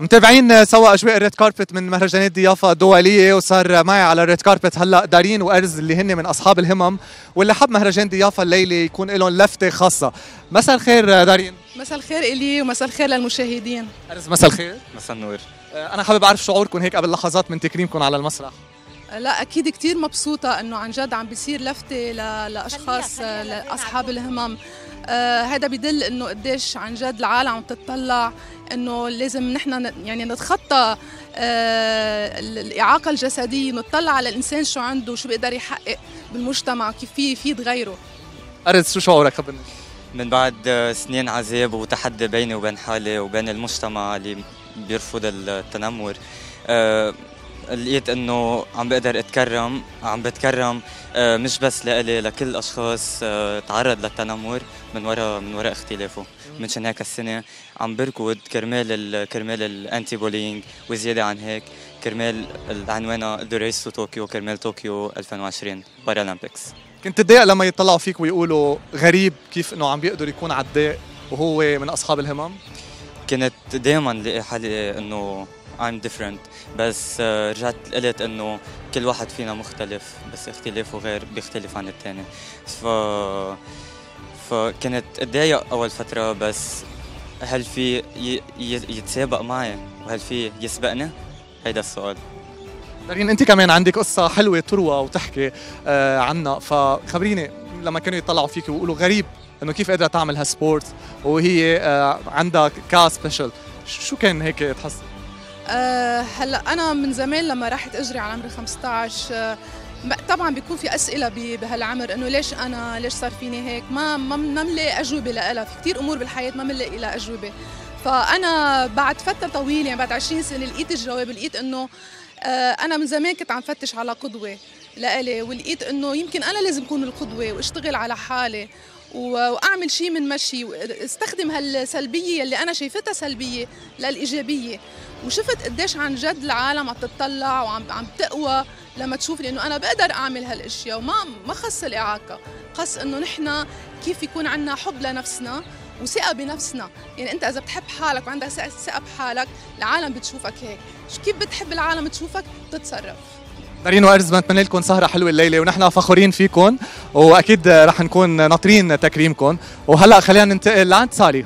متابعين سوا أجواء ال red carpet من مهرجانات ضيافة دولية وصار معي على ال red carpet هلا دارين وأرز اللي هن من أصحاب الهمم واللي حب مهرجان ضيافة الليلة يكون لهم لفتة خاصة. مساء الخير دارين. مساء الخير إلي ومساء الخير للمشاهدين. أرز مساء الخير. مساء النور. أنا حابب أعرف شعوركم هيك قبل لحظات من تكريمكم على المسرح. لا أكيد كتير مبسوطة إنه عن جد عم بيصير لفتة ل- لأشخاص آه، لأصحاب الهمم. آه هذا بدل إنه قديش عن جد العالم عم تتطلع إنه لازم نحن يعني نتخطى آه ال- الإعاقة الجسدية نطلع على الإنسان شو عنده شو بيقدر يحقق بالمجتمع كيف فيه يفيد غيره. ارز شو شعورك خبرني من بعد آه، سنين عذاب وتحدي بيني وبين حالي وبين المجتمع اللي بيرفض التنمر آه، لقيت إنه عم بقدر أتكرم عم بتكرم آه، مش بس لإلي لكل الأشخاص آه، تعرض للتنمر من وراء من وراء اختلافه. منشان هيك السنة عم بركض كرمال ال كرمال ال anti-bullying وزيادة عن هيك كرمال عنوانها The Race to Tokyo كرمال طوكيو 2020 Paralympics كنت تضايق لما يطلعوا فيك ويقولوا غريب كيف إنه عم بيقدر يكون عداء وهو من أصحاب الهمم؟ كنت دائما لاقي حالي إنه I'm different. بس آه، رجعت قلت إنه كل واحد فينا مختلف بس اختلافه غير بيختلف عن الثاني ف فكنت أتضايق أول فترة بس هل في. يتسابق معي؟ وهل في يسبقني؟ هيدا السؤال. دارين أنت كمان عندك قصة حلوة تروى وتحكي آه عنها. فخبريني لما كانوا يطلعوا فيك ويقولوا غريب إنه كيف قادره تعمل هالسبورت وهي آه عندها كا سبيشل شو كان هيك تحس؟ أه هلا أنا من زمان لما رحت أجري على عمري 15 أه ب- طبعا بيكون في أسئلة بهالعمر إنه ليش أنا ليش صار فيني هيك؟ ما ما ملاقي أجوبة لها في كثير أمور بالحياة ما بنلاقي لها أجوبة. فأنا بعد فترة طويلة يعني بعد 20 سنة لقيت الجواب لقيت إنه آه، أنا من زمان كنت عم فتش على قدوة. لإلي ولقيت إنه يمكن أنا لازم أكون القدوة وأشتغل على حالي وأعمل شيء من مشي واستخدم هالسلبية اللي أنا شايفتها سلبية للإيجابية. وشفت قديش عن جد العالم عم تطلع وعم عم تقوى لما تشوف انه أنا بقدر أعمل هالأشياء وما ما خص الإعاقة. خص إنه نحن كيف يكون عندنا حب لنفسنا وثقة بنفسنا. يعني أنت إذا بتحب حالك وعندك ثقة بحالك العالم بتشوفك هيك. كيف بتحب العالم تشوفك؟ تتصرف دارين وارز بنتمنى لكم سهرة حلوة الليلة ونحن فخورين فيكم وأكيد رح نكون ناطرين تكريمكم وهلأ خلينا ننتقل لعند ساري